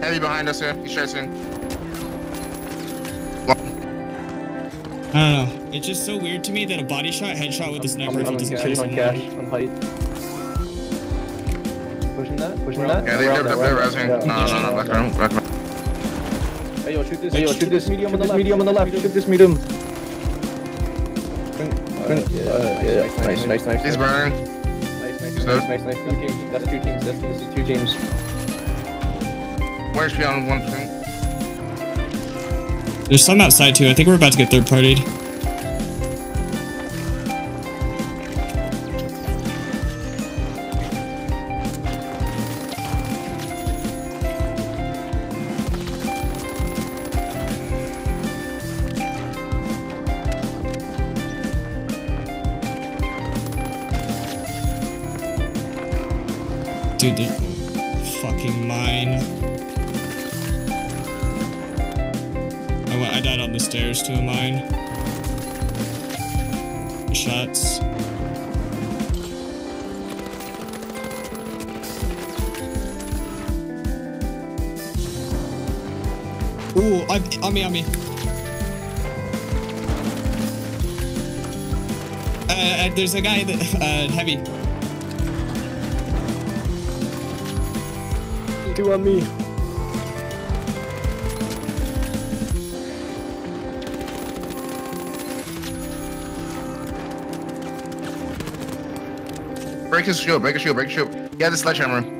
Heavy behind us here. He's chasing. I don't know. It's just so weird to me that a body shot, headshot with a sniper I'm, rifle on doesn't cash, kill on cash, someone. on height. Pushing that, pushing that. Yeah, they Around dipped that, up there, around rising. that. No, no, no, back room, back room. Hey, yo, shoot this, hey, yo, shoot this medium on the left, medium on the left, shoot this medium. Uh, yeah, yeah, nice, nice, nice. He's burning. Nice, nice, nice, nice, nice. Two that's two teams, that's, that's two teams. HP on one thing. There's some outside too. I think we're about to get third partied. Dude, they're fucking mine. I, went, I died on the stairs to a mine. Shots. Ooh, I'm, on me, on me. Uh, there's a guy that, uh, heavy. Two on me. Break his shield, break his shield, break his shield. Yeah, the sledgehammer.